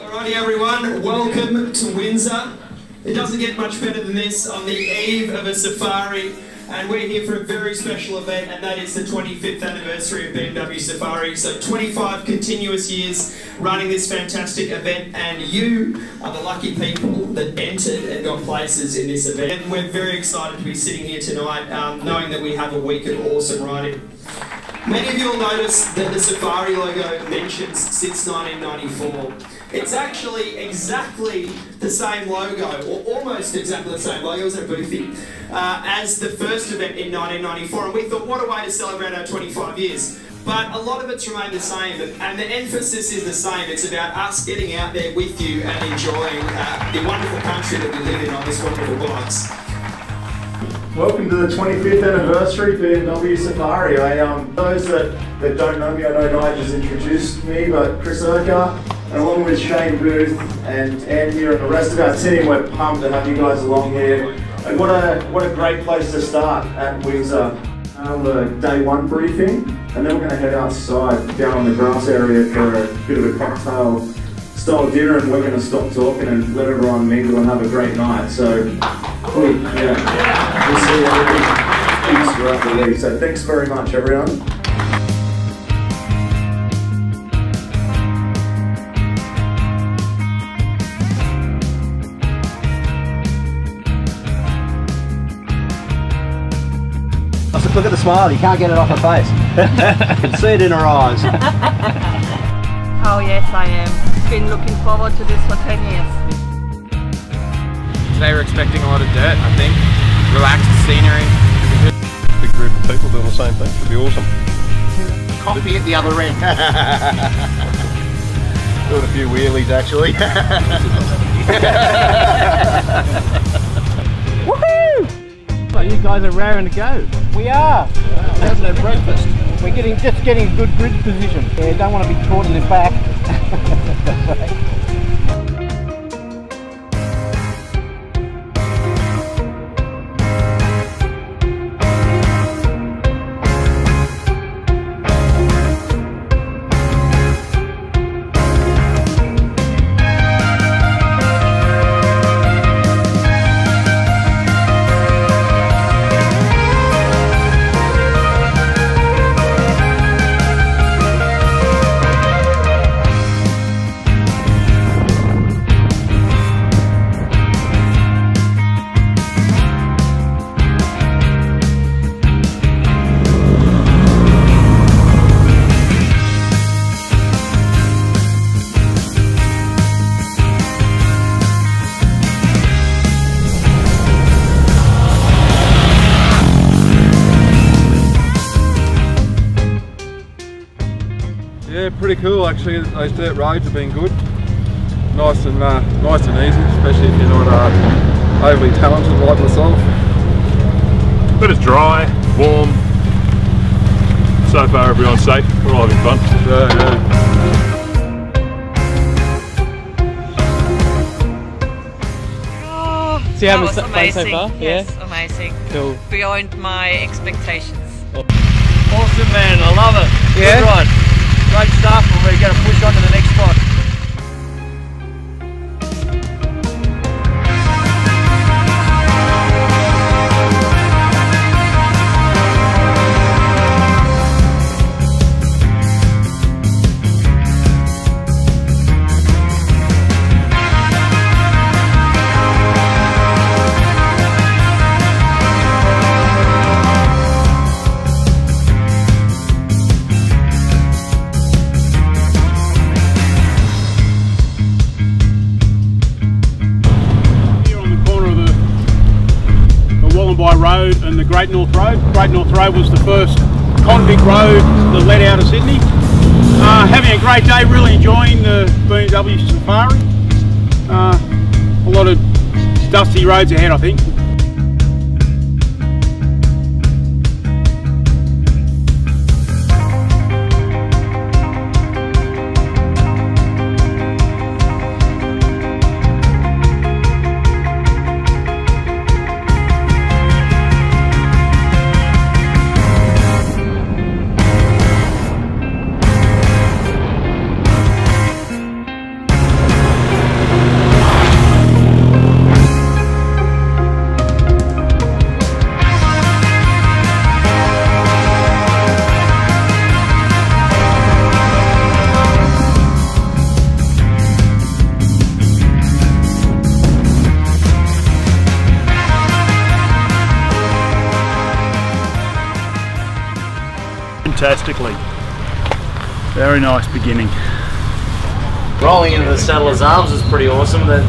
Alrighty, everyone, welcome to Windsor. It doesn't get much better than this on the eve of a safari, and we're here for a very special event, and that is the 25th anniversary of BMW Safari. So, 25 continuous years running this fantastic event, and you are the lucky people that entered and got places in this event. And we're very excited to be sitting here tonight, um, knowing that we have a week of awesome riding. Many of you will notice that the Safari logo mentions since 1994. It's actually exactly the same logo, or almost exactly the same logo, was a boothie, uh, as the first event in 1994. And we thought, what a way to celebrate our 25 years. But a lot of it's remained the same, and the emphasis is the same. It's about us getting out there with you and enjoying uh, the wonderful country that we live in on this wonderful bikes. Welcome to the 25th anniversary BMW Safari. I, um, those that, that don't know me, I know Nigel's introduced me, but Chris Urquhart, along with Shane Booth and Andy and the rest of our team, we're pumped to have you guys along here. And what a, what a great place to start at Windsor. Um, the day one briefing, and then we're going to head outside down on the grass area for a bit of a cocktail style dinner, and we're going to stop talking and let everyone mingle and have a great night. So, yeah. We'll see everything throughout the week. So, thanks very much, everyone. Look at the smile, you can't get it off her face. you can see it in her eyes. Oh yes, I am. Been looking forward to this for 10 years. Today we're expecting a lot of dirt, I think. Relaxed scenery. Big group of people doing the same thing. Should be awesome. Coffee at the other end. Doing a few wheelies actually. You guys are raring to go. We are. How's no breakfast? We're getting just getting good grid position. Yeah, don't want to be caught in the back. actually. Those dirt roads have been good. Nice and uh, nice and easy, especially if you're not uh, overly talented like myself. But it's dry, warm. So far everyone's safe. We're all having fun. Yeah, yeah. So you that having was fun so far? Yes, amazing. Cool. Beyond my expectations. Awesome man, I love it. Yeah? Good ride. Great stuff, and we're going to push on to the next spot. Great North Road. Great North Road was the first convict road that led out of Sydney. Uh, having a great day, really enjoying the BMW Safari. Uh, a lot of dusty roads ahead, I think. Fantastically. Very nice beginning. rolling into the Settlers Arms is pretty awesome. That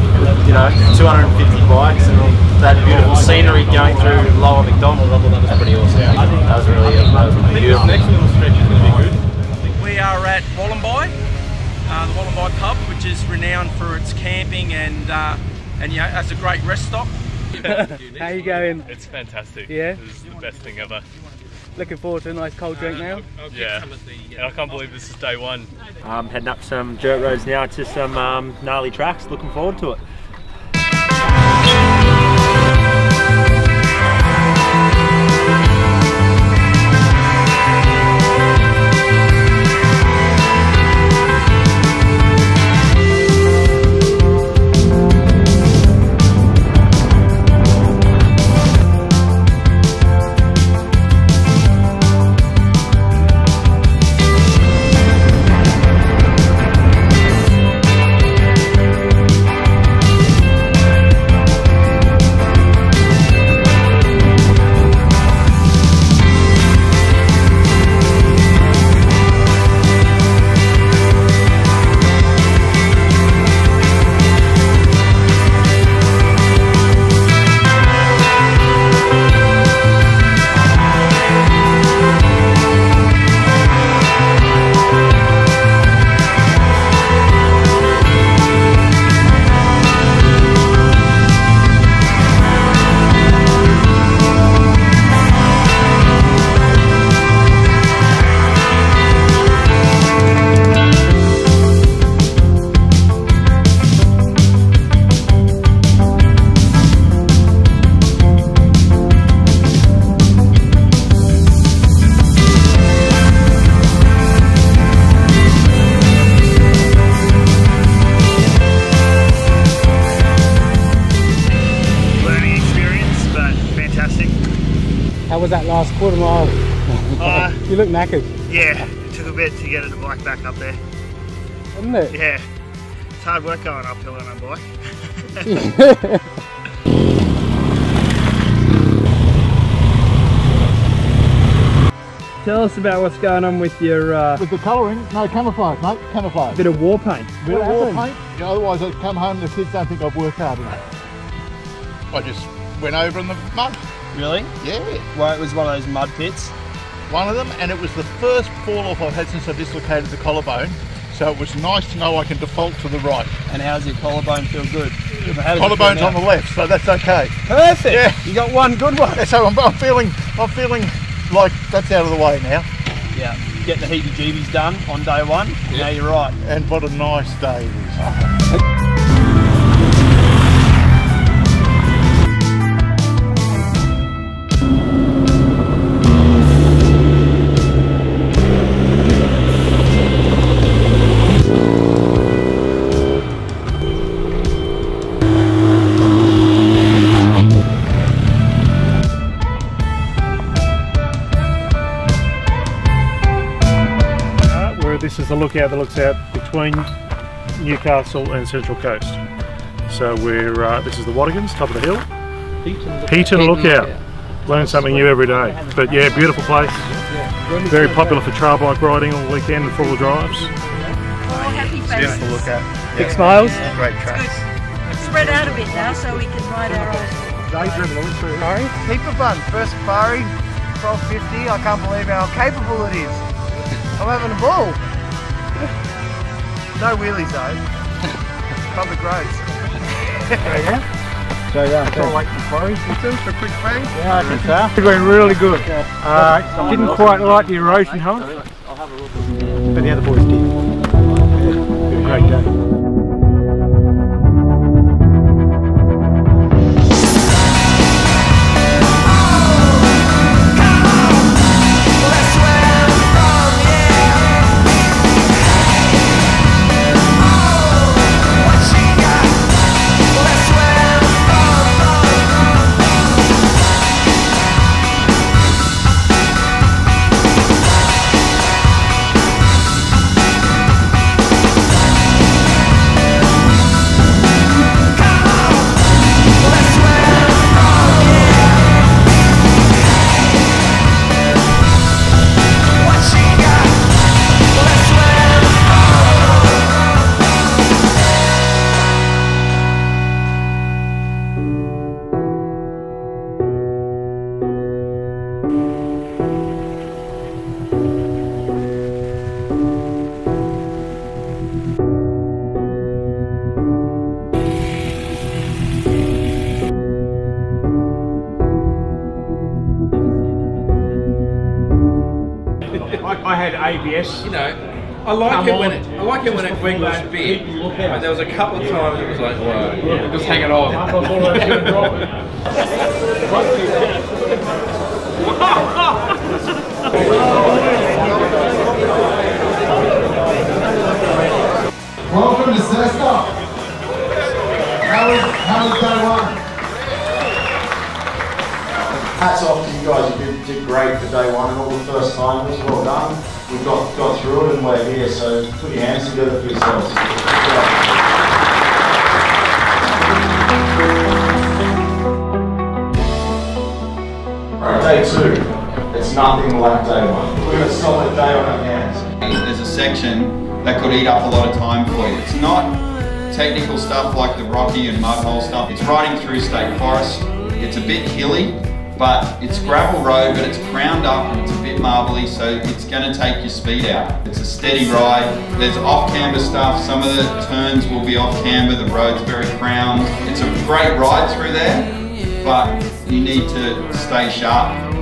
you know, 250 bikes and that beautiful scenery going through Lower McDonald. I thought that was pretty awesome. That was really that was beautiful. Next little stretch is going to be good. We are at Wollombi, uh, the Wollombi pub, which is renowned for its camping and uh, and you know, has a great rest stop. How you going? It's fantastic. Yeah? This is the best thing ever. Looking forward to a nice cold drink now. Yeah. And I can't believe this is day one. Um, heading up some dirt roads now to some um, gnarly tracks. Looking forward to it. Last quarter mile? Uh, you look knackered, yeah, it took a bit to get the bike back up there. didn't it? Yeah, it's hard work going uphill on a bike. Tell us about what's going on with your uh, With the colouring, no camouflage, mate, camouflage. bit of war paint. Bit What of war paint. Yeah, otherwise I'd come home and the kids don't think I've worked hard enough. I just went over in the mud. Really? Yeah. Well, it was one of those mud pits. One of them, and it was the first fall off I've had since I dislocated the collarbone. So it was nice to know I can default to the right. And how's your collarbone feel good? How does it Collarbone's on the left, so that's okay. Perfect. Yeah. You got one good one. Yeah, so I'm, I'm feeling, I'm feeling like that's out of the way now. Yeah. Get the heebie-jeebies done on day one. Now you're right. And what a nice day it is. this is the lookout that looks out between Newcastle and Central Coast. So we're uh, this is the Watagans, top of the hill. Heaton Lookout. Learn something new every day. But yeah, beautiful place. Very popular for trail bike riding all weekend and full drives. Beautiful look at. Big smiles. Great tracks. Spread out a bit now so we can ride our Sorry? Heap of fun. First safari, 1250. I can't believe how capable it is. I'm having a ball. No wheelies though. Public roads. So yeah, Can't wait for quarries and things for a quick fang. Yeah, I think so. It's been really good. Uh, didn't quite like the erosion hump, but the other boys did. Yeah, been a great day. I like come it when it. I like it when it when it before big. people look But there was a couple of times it was like, whoa, just hang it on. Welcome to Cessnock. How was, how was day one? Hats off to you guys, you did, did great for day one and all the first timers, well done. We got, got through it and we're here, so put your hands together for yourselves. Alright, day two, it's nothing like day one. We're gonna solid day on our hands. There's a section that could eat up a lot of time for you. It's not technical stuff like the rocky and mud hole stuff. It's riding through state forest. It's a bit hilly, but it's gravel road, but it's crowned up and it's a bit marbly, so it's going to take your speed out. It's a steady ride. There's off-camber stuff. Some of the turns will be off-camber. The road's very crowned. It's a great ride through there, but you need to stay sharp.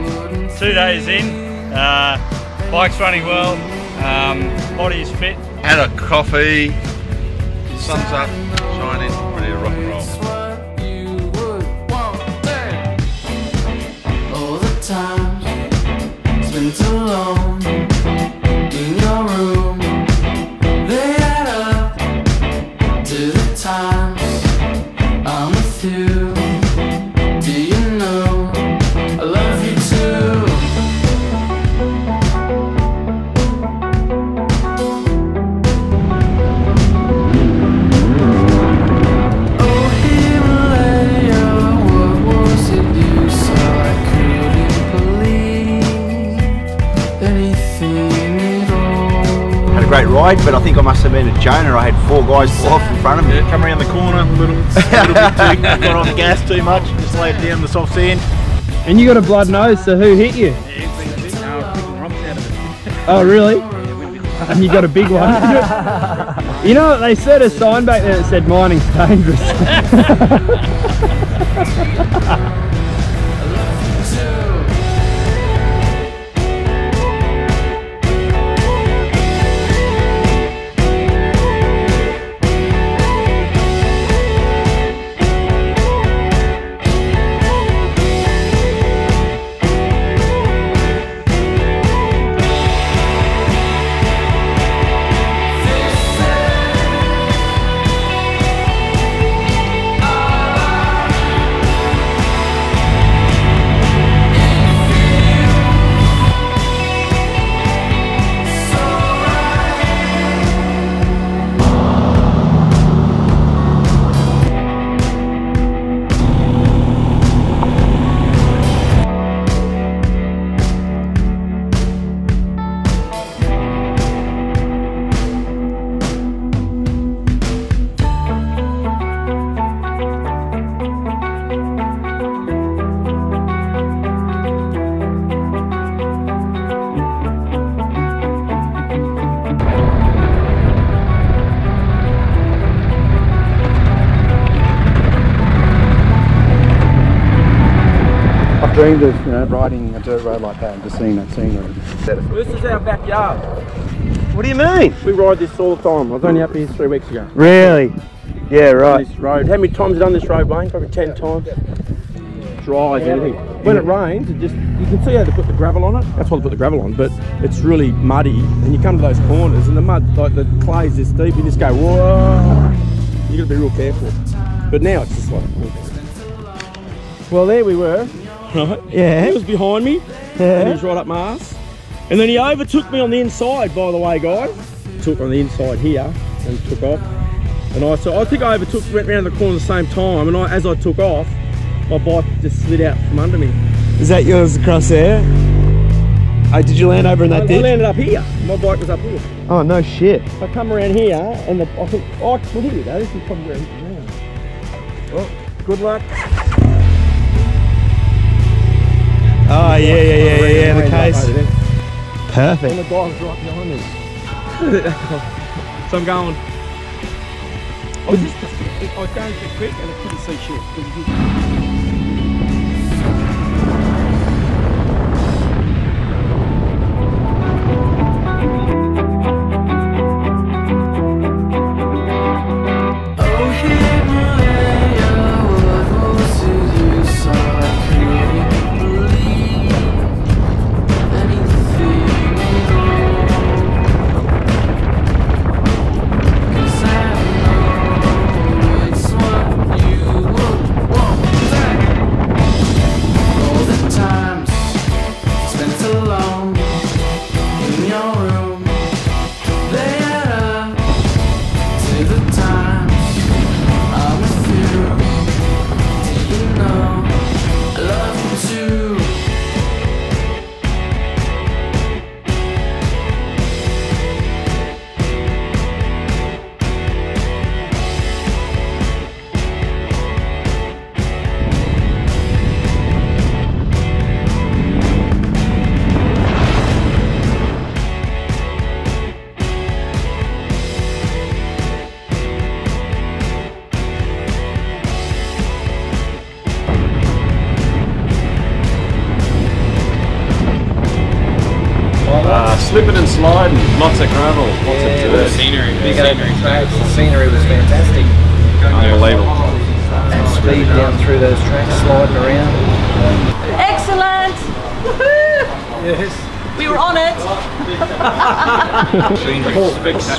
Two days in, uh, bike's running well, um, body's fit. Had a coffee, sun's up, alone great ride, but I think I must have been a Jonah. I had four guys pull off in front of me. Come around the corner, little, little bit too, got on the gas too much, just laid it down the soft sand. And you got a blood nose, so who hit you? Oh, really? And you got a big one. you know, they said a sign back there that said mining's dangerous. road like that and just seeing that scenery. This is our backyard. what do you mean? We ride this all the time. I was only up here three weeks ago. Really? Yeah, right. This road. How many times have you done this road, Wayne? Probably ten times. Dry as anything. When it rains, it just you can see how they put the gravel on it. That's why they put the gravel on. But it's really muddy, and you come to those corners, and the mud, like the clay's this deep, you just go whoa. You got to be real careful. But now it's just like. Well, there we were. Right. Yeah. He was behind me. Yeah. And he was right up my ass. And then he overtook me on the inside, by the way, guys. Took on the inside here and took off. And I so I think I overtook, went round the corner at the same time. And I, as I took off, my bike just slid out from under me. Is that yours across there? Oh, did you land over in that I, I landed up here. My bike was up here. Oh, no shit. I come around here, and the, I think, oh, well, here go. This is probably where he's around. Well, good luck. Oh, yeah, yeah, yeah, yeah, yeah, the case. Perfect. And the guy was right behind me. so I'm going. Oh, I was, just, I was going a bit quick and I couldn't see shit.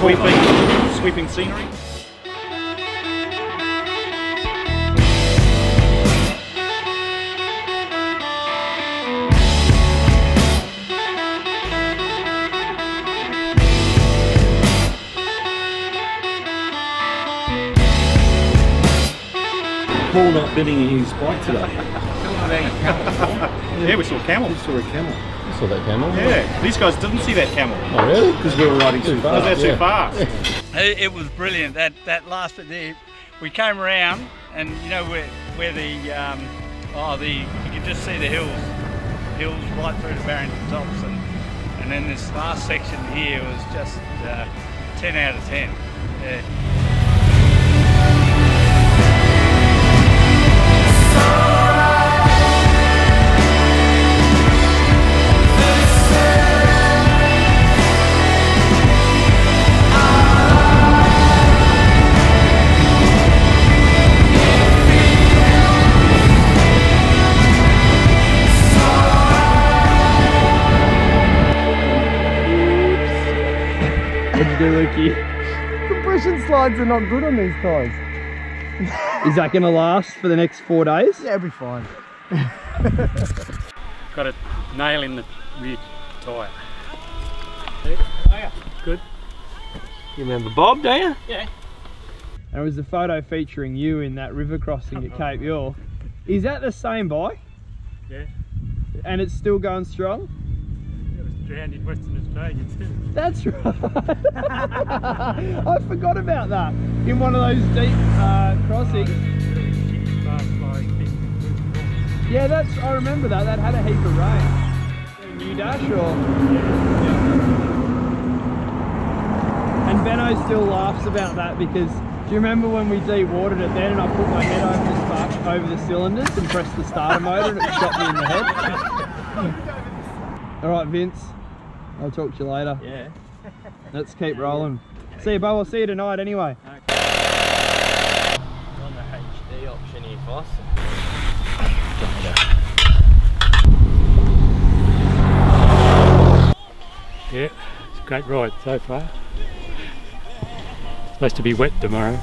Sweeping, sweeping scenery. Guys didn't see that camel. Oh really? Because we were riding too fast. Because they're too yeah. fast. It, it was brilliant. That that last bit there, we came around, and you know where where the um, oh the you could just see the hills, hills right through to Barrington Tops, and and then this last section here was just uh, 10 out of 10. Yeah. Slides are not good on these tyres. Is that going to last for the next four days? Yeah, it'll be fine. Got a nail in the rear tyre. Good. You remember Bob, do you? Yeah. And it was a photo featuring you in that river crossing at Cape York. Is that the same bike? Yeah. And it's still going strong? In Western Australia too. That's right. I forgot about that. In one of those deep uh, crossings. Yeah, that's. I remember that. That had a heap of rain. New dash or? And Benno still laughs about that because do you remember when we deep watered it then and I put my head over the spark over the cylinders and pressed the starter motor and it shot me in the head? All right, Vince. I'll talk to you later. Yeah. Let's keep rolling. See you, Bo. I'll see you tonight anyway. On the HD option here, Foss. Yeah, it's a great ride so far. It's Supposed to be wet tomorrow.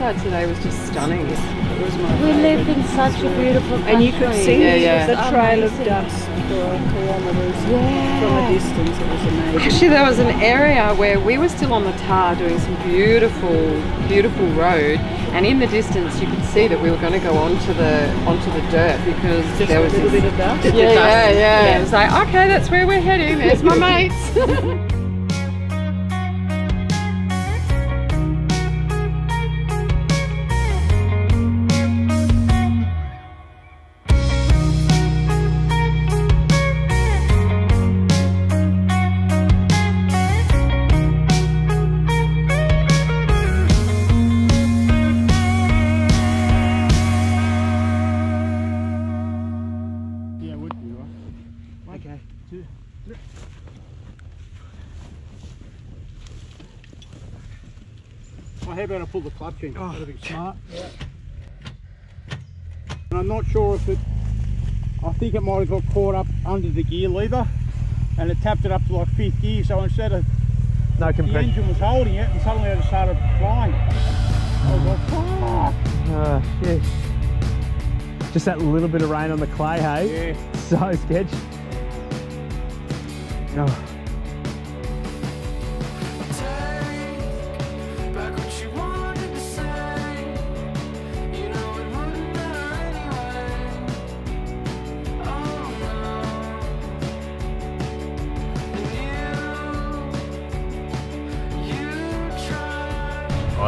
Today was just stunning. It was my We live in such a beautiful country. And you could see yeah, uh, yeah. the trail of dust for kilometres Yeah. from a distance. It was amazing. Actually, there was an area where we were still on the tar doing some beautiful, beautiful road, and in the distance you could see that we were going to go onto the onto the dirt because Just there was a little this, bit of dust? Yeah, yeah, yeah. Yeah. It was like, okay, that's where we're heading. There's my mates. how about I pull the clutch in? Oh. That'd be smart. And I'm not sure if it, I think it might have got caught up under the gear lever and it tapped it up to like fifth gear. So instead of no the engine was holding it and suddenly it just started flying. I was like, fuck. Oh, shit. Just that little bit of rain on the clay, hey? Yeah. So sketch. Oh.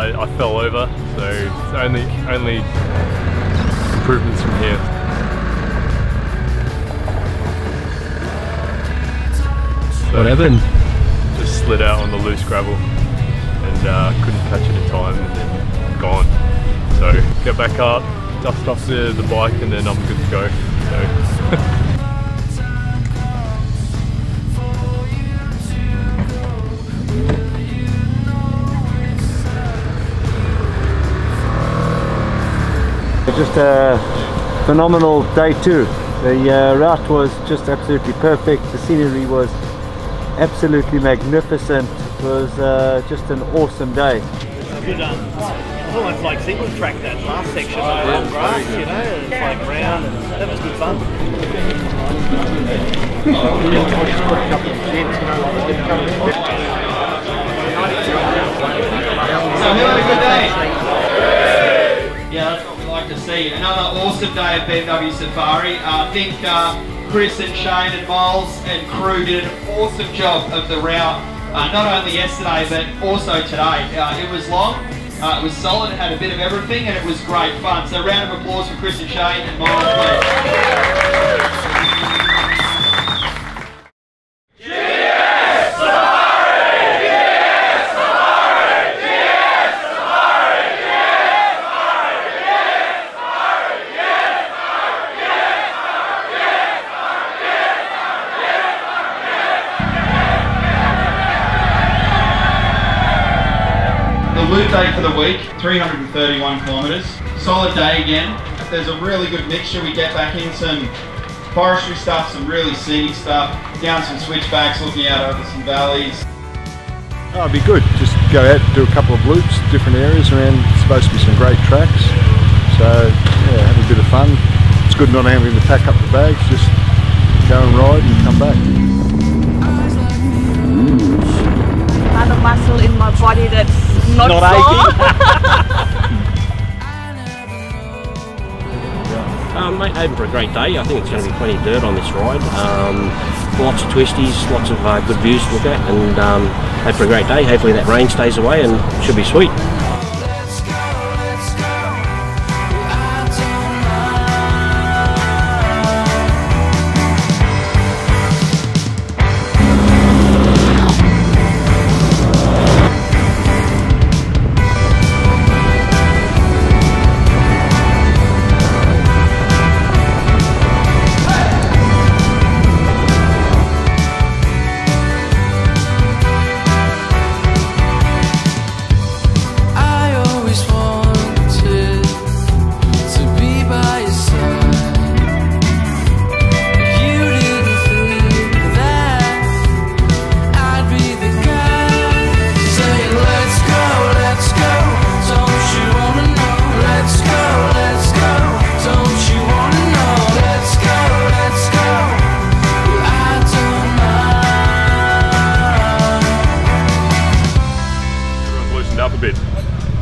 I, I fell over, so it's only only improvements from here. What happened? Just slid out on the loose gravel and uh, couldn't catch it in time and then gone. So get back up, dust off the, the bike and then I'm good to go. So Just a phenomenal day two. The uh, route was just absolutely perfect. The scenery was absolutely magnificent. It was uh, just an awesome day. Good, um, it's almost like single track that last section of long grass, you know, and it's like round and that was good fun. So who had a good day? See. Another awesome day at BMW Safari. Uh, I think uh, Chris and Shane and Miles and crew did an awesome job of the route. Uh, not only yesterday, but also today. Uh, it was long, uh, it was solid, it had a bit of everything, and it was great fun. So round of applause for Chris and Shane and Miles, please. The loop day for the week, 331 kilometres. Solid day again. There's a really good mixture. We get back in some forestry stuff, some really scenic stuff, down some switchbacks, looking out over some valleys. Oh, it'd be good. Just go out do a couple of loops, different areas around. It's supposed to be some great tracks. So yeah, have a bit of fun. It's good not having to pack up the bags. Just go and ride and come back. Kind of muscle in my body that's not, Not sore. Um, mate, hoping for a great day. I think it's going to be plenty of dirt on this ride. Um, lots of twisties, lots of uh, good views to look at, and um, hope for a great day. Hopefully that rain stays away and should be sweet.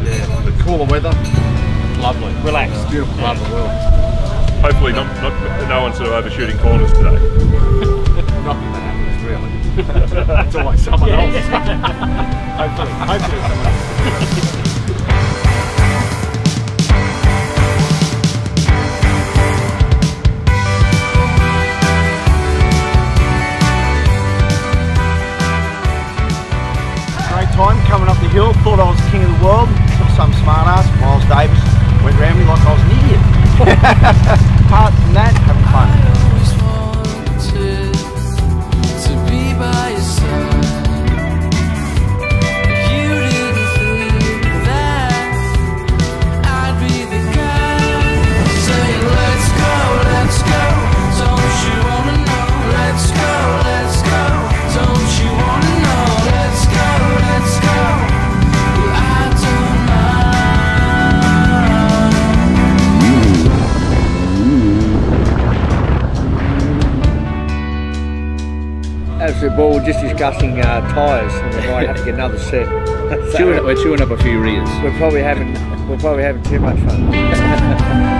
Yeah. The cooler weather. Lovely. Relaxed. Yeah. Beautiful yeah. of the world. Hopefully not, not no one sort of overshooting corners today. not that happens really. it's always someone yeah. else. hopefully. Hopefully someone else. coming up the hill, thought I was king of the world. Some smart ass, Miles Davis, went round me like I was an idiot. Apart from that, having fun. Absolute ball, just discussing uh, tyres, and we might have to get another set. Chewing- we're chewing up a few rears. We're probably having, we're probably having too much fun.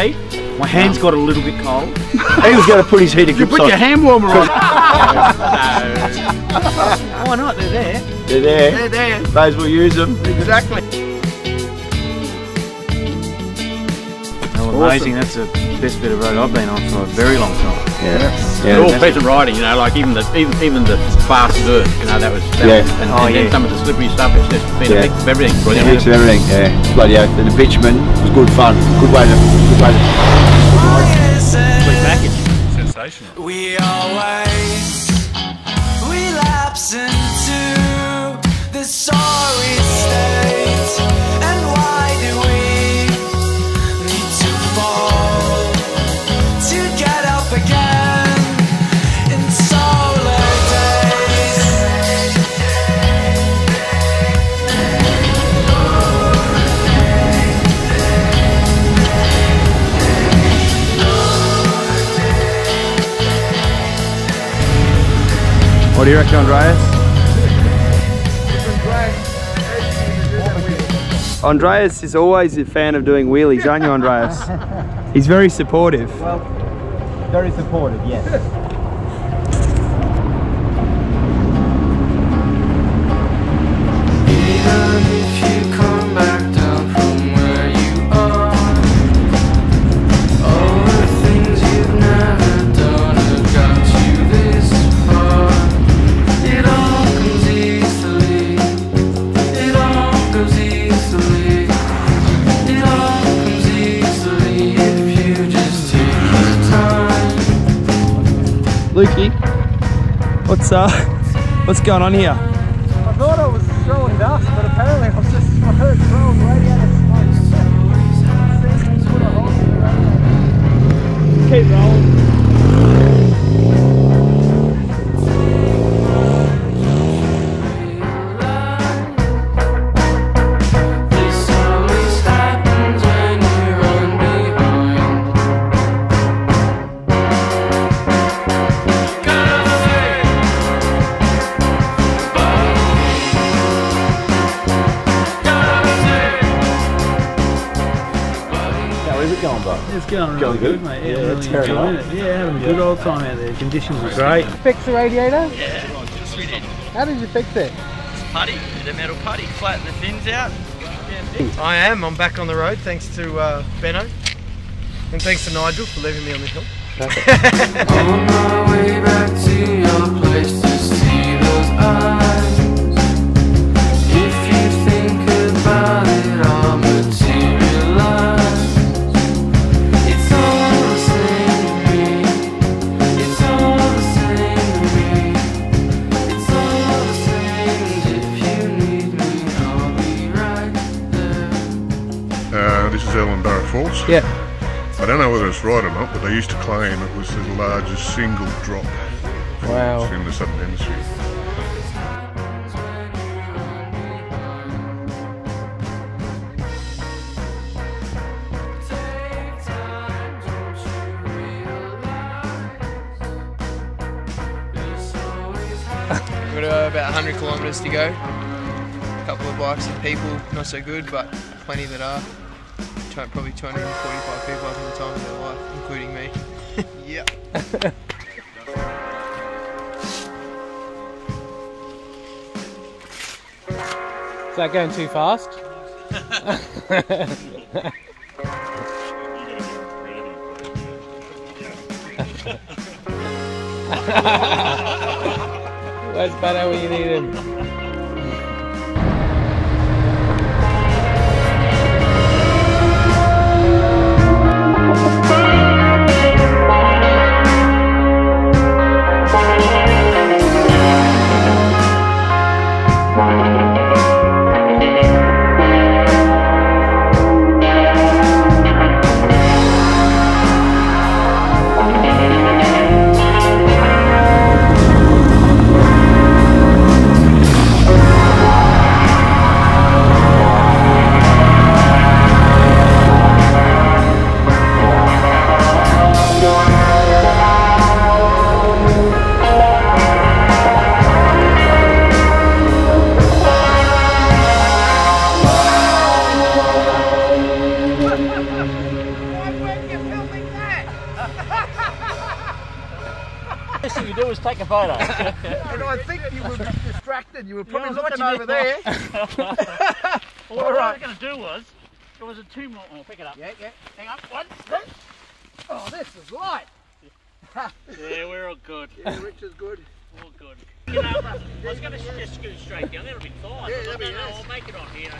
we're not dying of heat. My hands got a little bit cold. He was going to put his heater You put on. your hand warmer on. no. Why not? They're there. They're there. They're there. May as well use them. Exactly. Amazing. That's the best bit of road I've been on for a very long time. Yeah. It's all pleasant riding, you know, like even the even, even the fast dirt, you know, that was, that Yeah. was and, Oh, and then some of the slippery stuff, it's just been a mix of everything. Yeah, Brilliant. mix of everything, yeah. Bloody oath. And the bitumen was good fun. Good way to, good way to. What do you reckon, Andreas? Andreas is always a fan of doing wheelies, aren't you, Andreas? He's very supportive. Well, very supportive, yes. What's uh, what's going on here? I thought I was throwing dust, but apparently I was just I heard throwing radiator smoke. Keep rolling. Really good, good? mate. Yeah, Yeah, really it's enjoying it. Yeah, having a good old time out there. Conditions are great. Fix the radiator? Yeah, yes we did. How did you fix it? Putty, the metal putty, flatten the fins out. I am. I'm back on the road thanks to uh, Benno. And thanks to Nigel for leaving me on the hill. On my way back to your place to see those eyes. Uh, this is Ellenborough Falls. Yeah. I don't know whether it's right or not, but they used to claim it was the largest single drop Wow. in the southern hemisphere. We've got uh, about 100 kilometres to go. A couple of bikes and people, not so good, but plenty that are. Tw- Probably 245 people having the time of their life, including me. yep. Is that going too fast? Where's Beto when you need him? Best thing you do is take a photo. and I think you were distracted. You were probably Yeah, looking over there. it. All what right. I was going to do was, there was a two more. I'll pick it up. Yeah, yeah. Hang on. One. Oh, this is light. Yeah, we're all good. Yeah, Rich is good. All good. You know, I was going to just scoot straight down. That'll be fine. Yeah, that'd be nice. I'll make it on here.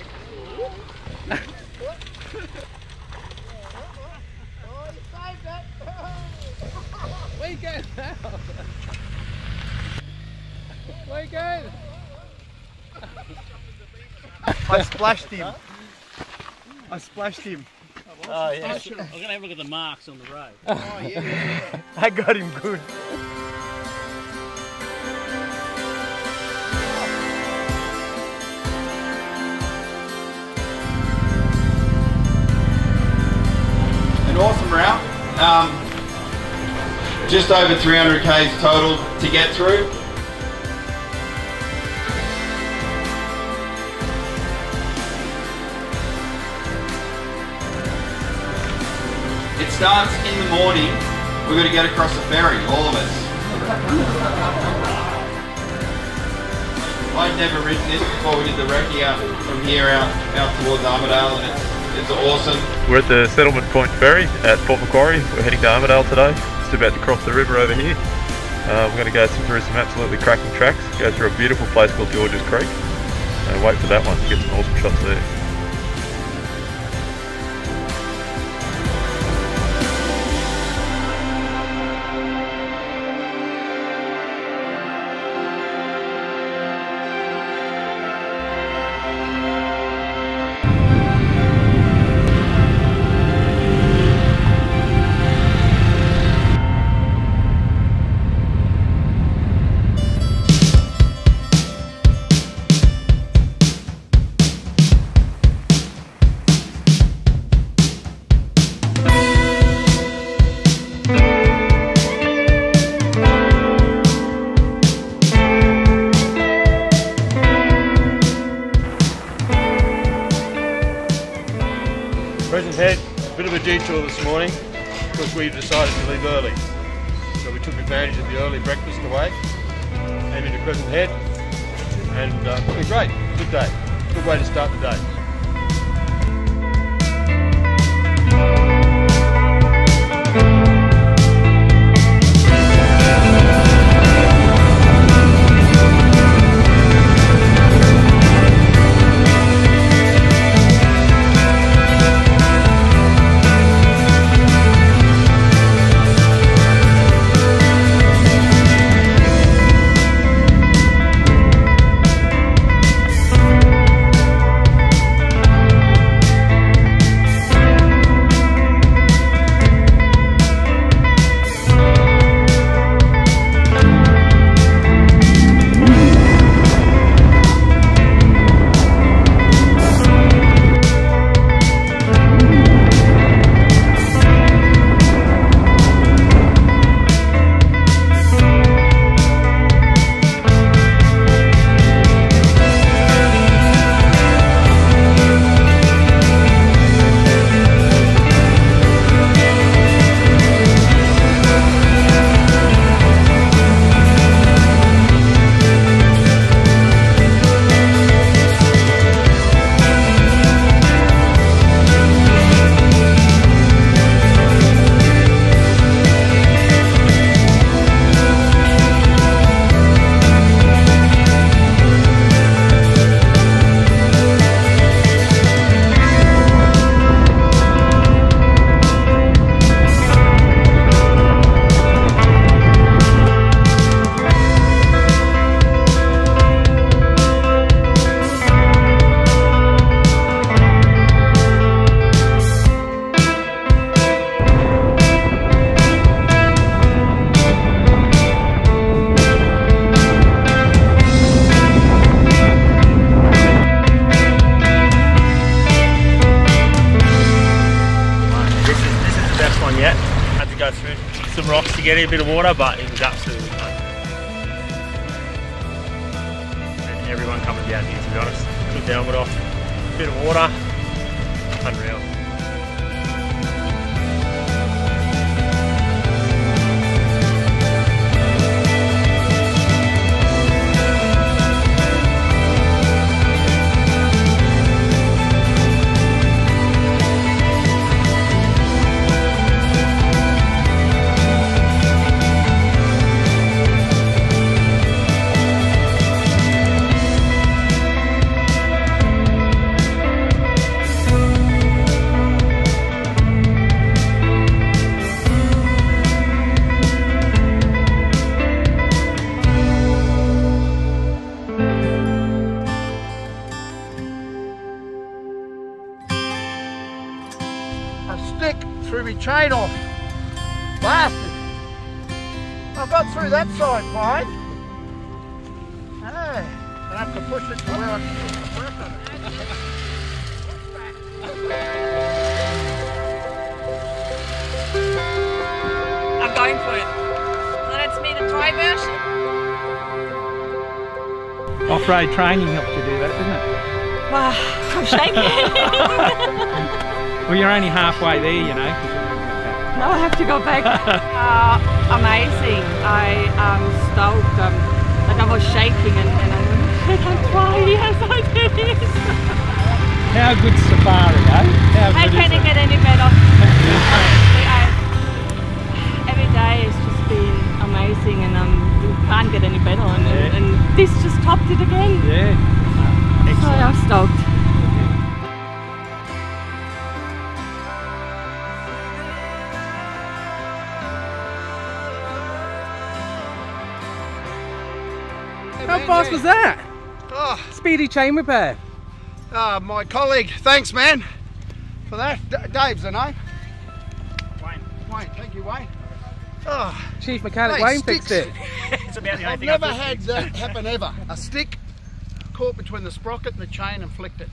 Oh, you saved it. Where you going now? Where you? I splashed him. I splashed him. Oh, yeah. I'm going to have a look at the marks on the road. Oh, yeah, yeah. I got him good. An awesome route. Um, just over 300 k's total to get through. It starts in the morning. We're going to get across the ferry, all of us. I'd never ridden this before we did the recce out from here out, out towards Armidale and it's, it's awesome. We're at the Settlement Point Ferry at Port Macquarie. We're heading to Armidale today. Just about to cross the river over here. Uh, we're going to go through some absolutely cracking tracks, go through a beautiful place called Georges Creek. and wait for that one to get some awesome shots there. Get a bit of water, but threw me chain off. Bastard. I got through that side fine. Hey, I have to push it to where I can get the breath on it. I'm going for it. So that's me, the dry version. Off-road training helped you do that, didn't it? Wow, I'm shaking. Well, you're only halfway there, you know. Now I have to go back. uh, amazing. I am stoked. Um, like I was shaking and, and I went, I can cry. Yes, I did. How good safari, eh? How How can it get any better? Honestly, I- Every day has just been amazing and um, you can't get any better. And, Yeah. and this just topped it again. Yeah. Excellent. So I'm stoked. How fast was that? Oh, Speedy chain repair. uh, my colleague, thanks man for that. D- Dave's the name. Wayne. Wayne, thank you, Wayne. Oh, Chief mechanic Hey, Wayne sticks. fixed it. it's about the only I've thing I've never had fixed. that happen ever. A stick caught between the sprocket and the chain and flicked it.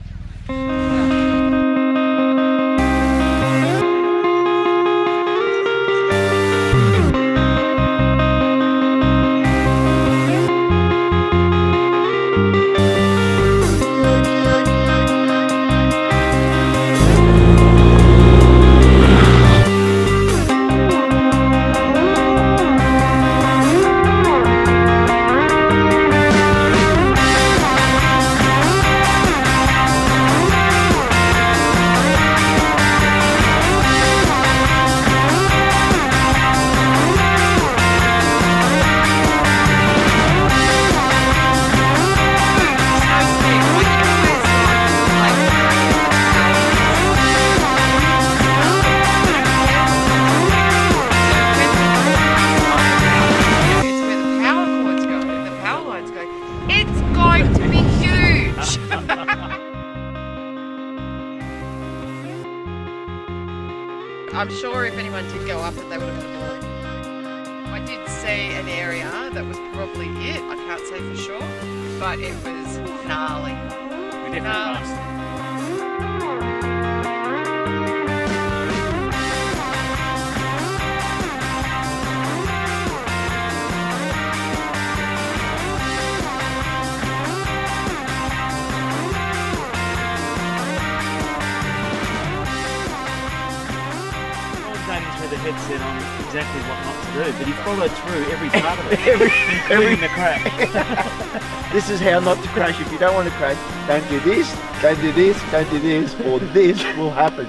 This is how not to crash. If you don't want to crash, don't do this, don't do this, don't do this, or this will happen.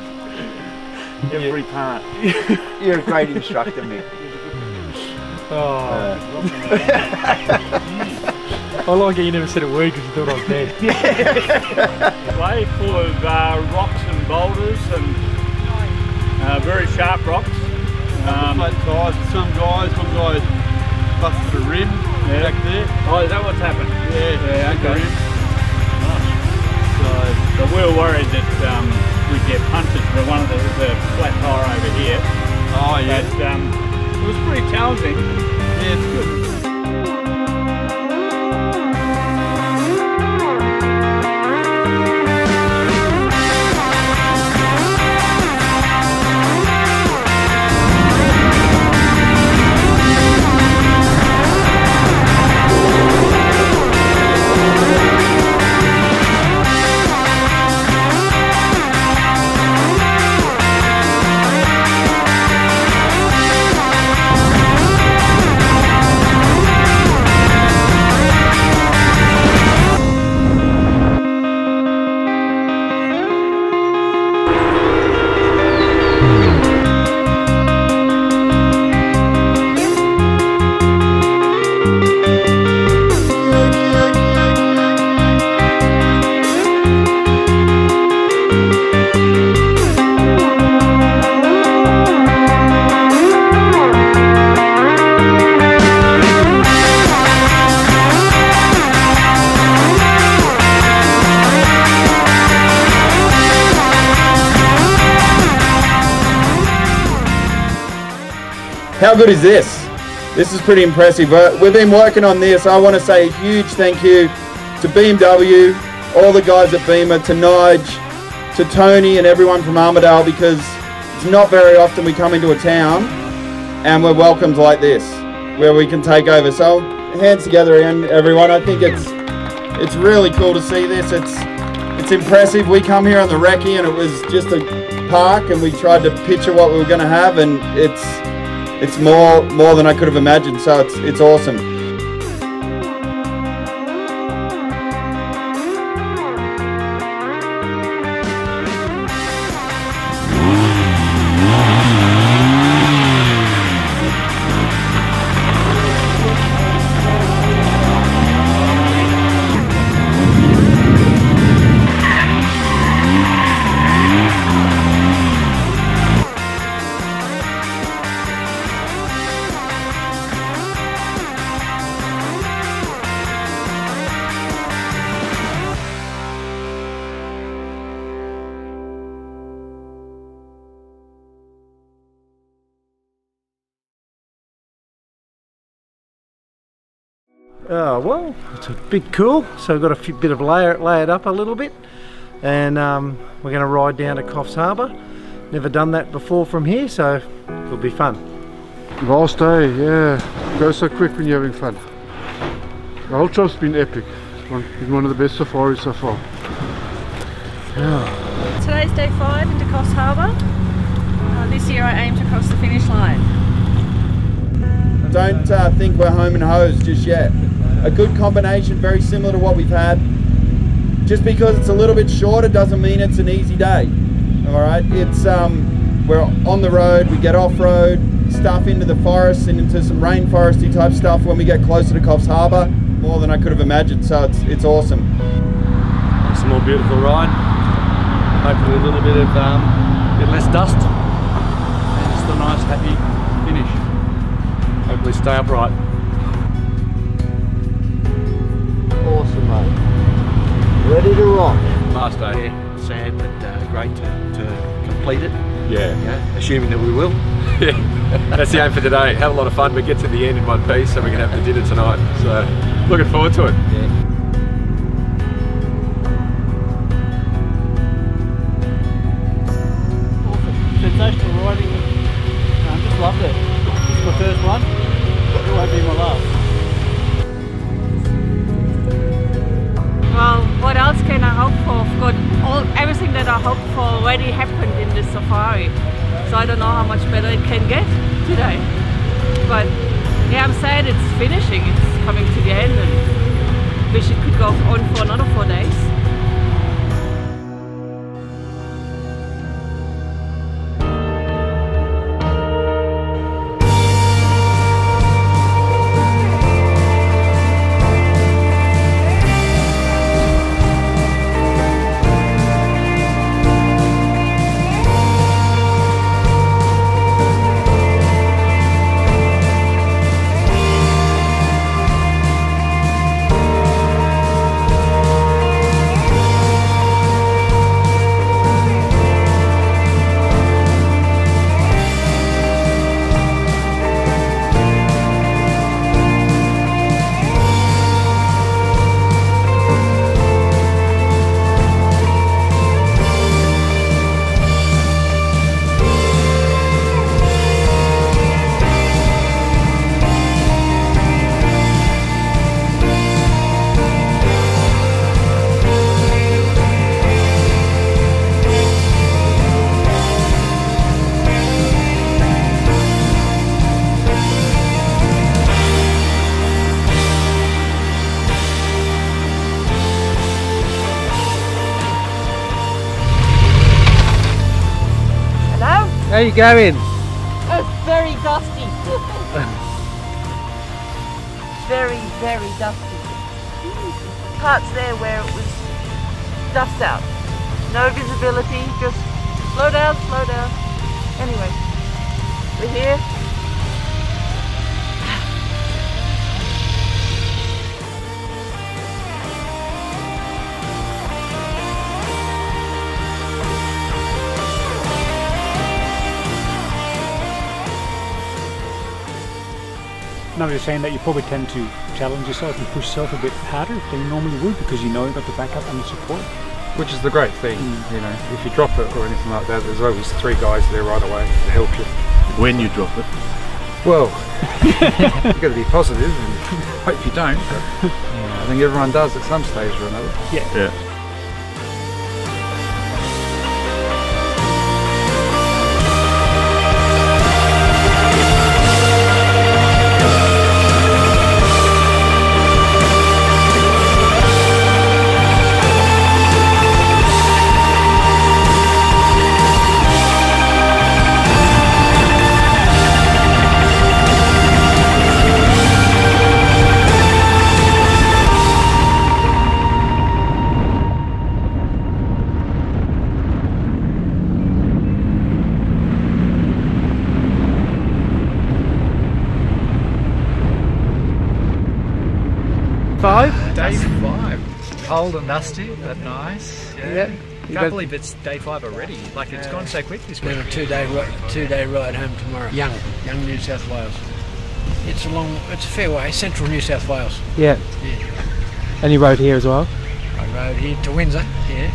Every part. You're a great instructor, Mick. Oh. I like it you never said a word because you thought I was dead. way full of uh, rocks and boulders and uh, very sharp rocks. Um, flat tires and some guys, one guy busted a rim back there. Oh, is that what's happened? Yeah, Yeah, okay. So, so we were worried that um, we'd get punctured for one of the, the flat tire over here. Oh yeah. But um, it was pretty challenging. Yeah, it's good. How good is this? This is pretty impressive. We've been working on this. I want to say a huge thank you to BMW, all the guys at Beamer, to Nige, to Tony and everyone from Armidale because it's not very often we come into a town and we're welcomed like this, where we can take over. So hands together again, everyone. I think it's it's really cool to see this. It's it's impressive. We come here on the recce and it was just a park and we tried to picture what we were going to have, and it's it's more more than I could have imagined. So it's it's awesome. A bit cool. So we've got a few, bit of layer, layered up a little bit. And um, we're going to ride down to Coffs Harbour. Never done that before from here, so it'll be fun. Last day, yeah. Goes so quick when you're having fun. The whole trip's been epic. It's one, been one of the best safaris so far. Yeah. Today's day five into Coffs Harbour. Uh, this year I aim to cross the finish line. Don't uh, think we're home and hosed just yet. A good combination, very similar to what we've had. Just because it's a little bit shorter doesn't mean it's an easy day. All right, it's um, we're on the road, we get off road, stuff into the forest and into some rainforesty type stuff when we get closer to Coffs Harbour, more than I could have imagined. So it's it's awesome. It's a more beautiful ride. Hopefully a little bit of um, bit less dust. And just a nice happy finish. Hopefully stay upright. Awesome, mate. Ready to rock. Last day. here. Sad, but uh, great to, to complete it. Yeah. Yeah, assuming that we will. yeah, that's the aim for today. Have a lot of fun, but get to the end in one piece, so we can have the dinner tonight. So, looking forward to it. Yeah. Sensational riding. I just loved it. It's my first one. Be my. Well, what else can I hope for? I've got all, everything that I hoped for already happened in this safari. So I don't know how much better it can get today. But yeah, I'm sad it's finishing. It's coming to the end and wish it could go on for another four days. How you going? It's very dusty. very, very dusty. Parts there where it was dust out. No visibility, just slow down, slow down. Anyway, we're here. Now you're saying that you probably tend to challenge yourself and push yourself a bit harder than you normally would because you know you've got the backup and the support. Which is the great thing, hmm. you know. If you drop it or anything like that, there's always three guys there right away to help you. When you drop it. Well, you've got to be positive and hope you don't. But, yeah, I think everyone does at some stage or another. Yeah. Yeah. Five? Day five. Cold and dusty, but nice. Yeah. Yeah. You Can't believe it's day five already. Like it's gone so quick this week. Then a two-day two-day ride home tomorrow. Young, young New South Wales. It's a long, it's a fair way. Central New South Wales. Yeah. Yeah. And you rode here as well? I rode here to Windsor. Yeah.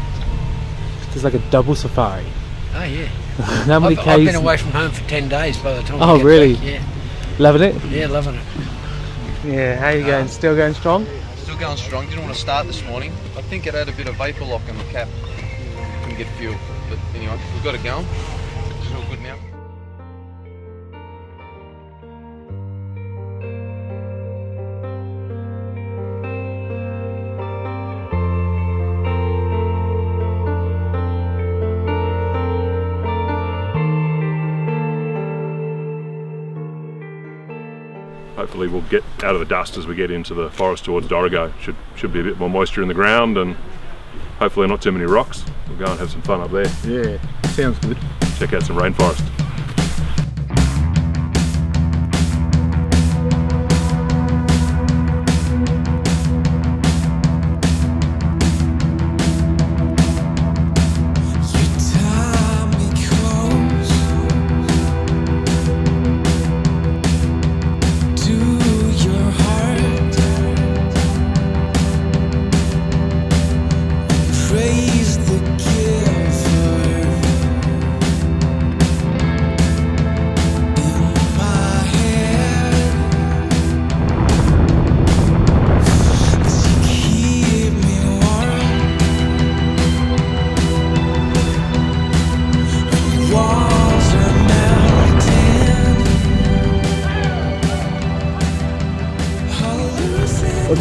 It's like a double safari. Oh yeah. How many I've, I've been away from home for ten days by the time. Oh, I Oh, get really? Back. Yeah. Loving it? Yeah, loving it. Yeah, how are you going? Um, Still going strong? Still going strong. Didn't want to start this morning. I think it had a bit of vapour lock in the cap. Couldn't get fuel. But anyway, we've got it going. Hopefully we'll get out of the dust as we get into the forest towards Dorrigo. Should should be a bit more moisture in the ground and hopefully not too many rocks. We'll go and have some fun up there. Yeah, sounds good. Check out some rainforest.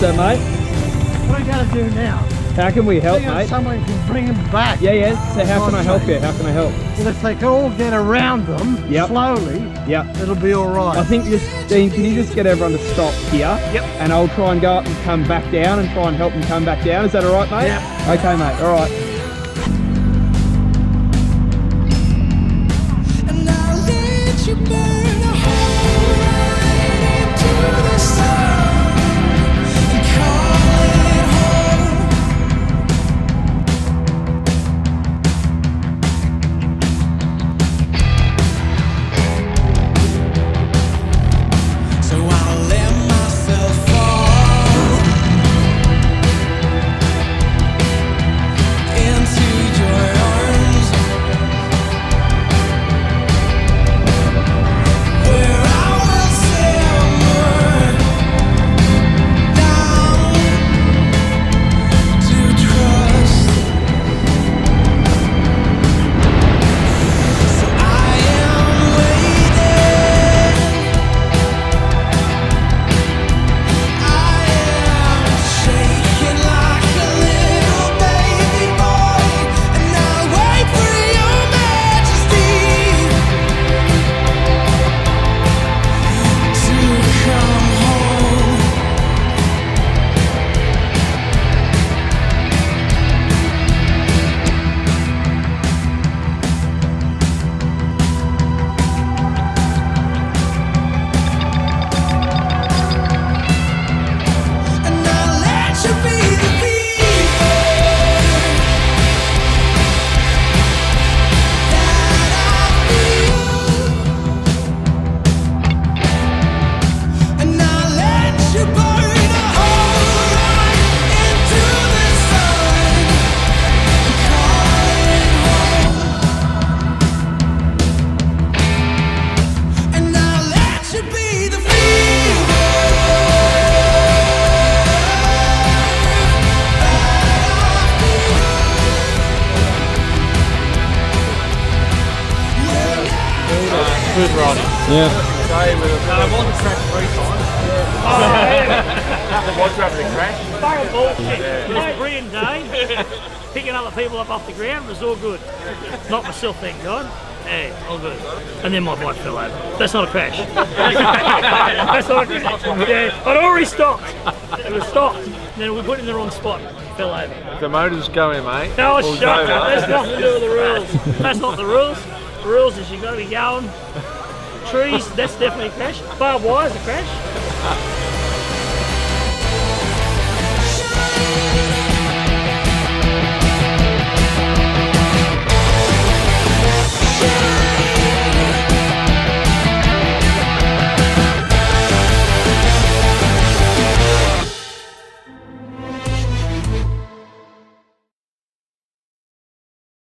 That, mate? What are we going to do now? How can we help, mate? Someone can bring them back. Yeah, yeah. So how can I help you? How can I help? Well, if they can all get around them Yep. slowly, Yep. it'll be all right. I think just Dean, can you just get everyone to stop here? Yep. And I'll try and go up and come back down and try and help them come back down. Is that all right, mate? Yep. Okay, mate. All right. Myself, thank God. Hey, all good. And then my bike fell over. That's not a crash. That's not a crash. Yeah, I'd already stopped. It was stopped. Then we put it in the wrong spot. Fell over. If the motor's going, mate. No, pulls shut over. up. That's nothing to do with the rules. That's not the rules. The rules is you've got to be going. Trees, that's definitely a crash. Barbed wire's a crash.